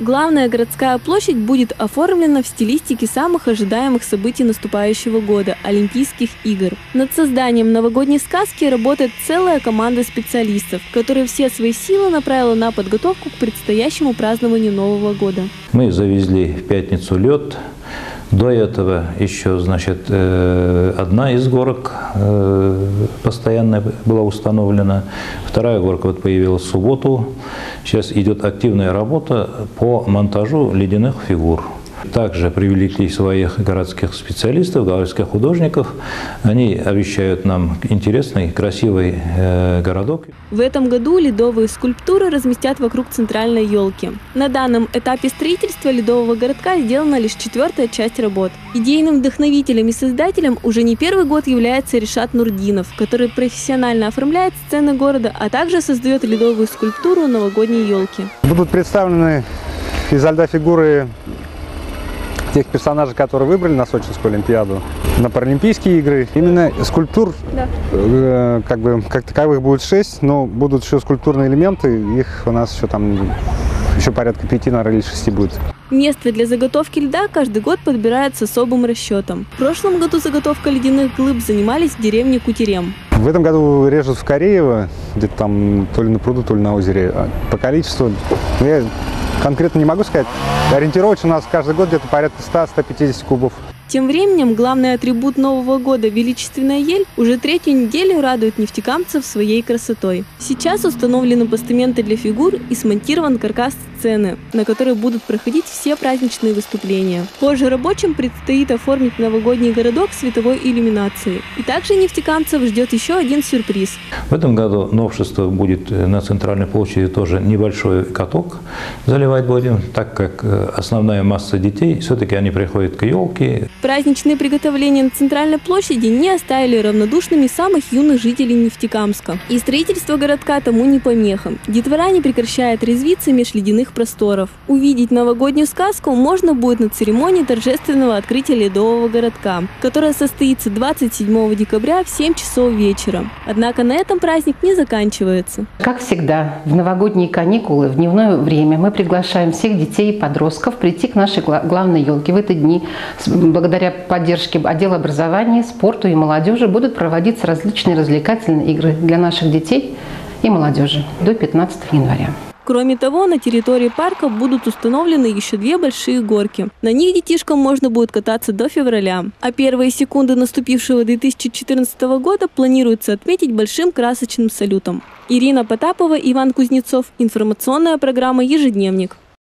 Главная городская площадь будет оформлена в стилистике самых ожидаемых событий наступающего года – Олимпийских игр. Над созданием новогодней сказки работает целая команда специалистов, которая все свои силы направила на подготовку к предстоящему празднованию Нового года. Мы завезли в пятницу лед, до этого еще, значит, э, одна из горок э, постоянно была установлена, вторая горка вот появилась в субботу. Сейчас идет активная работа по монтажу ледяных фигур. Также привлекли своих городских специалистов, городских художников. Они обещают нам интересный, красивый э, городок. В этом году ледовые скульптуры разместят вокруг центральной елки. На данном этапе строительства ледового городка сделана лишь четвертая часть работ. Идейным вдохновителем и создателем уже не первый год является Решат Нурдинов, который профессионально оформляет сцены города, а также создает ледовую скульптуру новогодней елки. Будут представлены изо льда фигуры тех персонажей, которые выбрали на Сочинскую Олимпиаду, на Паралимпийские игры. Именно скульптур, да. э, как бы, как таковых будет шесть, но будут еще скульптурные элементы, их у нас еще там еще порядка пяти, наверное, или шести будет. Место для заготовки льда каждый год подбирается с особым расчетом. В прошлом году заготовка ледяных глыб занимались в деревне Кутерем. В этом году режут в Кореево, где-то там то ли на пруду, то ли на озере. А по количеству, я конкретно не могу сказать. Ориентировочно у нас каждый год где-то порядка 100-150 кубов. Тем временем главный атрибут Нового года – величественная ель уже третью неделю радует нефтекамцев своей красотой. Сейчас установлены постаменты для фигур и смонтирован каркас сцены, на которой будут проходить все праздничные выступления. Позже рабочим предстоит оформить новогодний городок световой иллюминацией. И также нефтекамцев ждет еще один сюрприз. В этом году новшество будет э, на центральной площади тоже небольшой каток заливать будем, так как э, основная масса детей, все-таки они приходят к елке, Праздничные приготовления на центральной площади не оставили равнодушными самых юных жителей Нефтекамска. И строительство городка тому не помеха. Детвора не прекращает резвиться меж ледяных просторов. Увидеть новогоднюю сказку можно будет на церемонии торжественного открытия ледового городка, которая состоится 27 декабря в 7 часов вечера. Однако на этом праздник не заканчивается. Как всегда, в новогодние каникулы, в дневное время мы приглашаем всех детей и подростков прийти к нашей главной елке в эти дни благодаря благодаря поддержке отдела образования, спорту и молодежи будут проводиться различные развлекательные игры для наших детей и молодежи до 15 января. Кроме того, на территории парка будут установлены еще две большие горки. На них детишкам можно будет кататься до февраля. А первые секунды наступившего 2014 года планируется отметить большим красочным салютом. Ирина Потапова, Иван Кузнецов. Информационная программа «Ежедневник».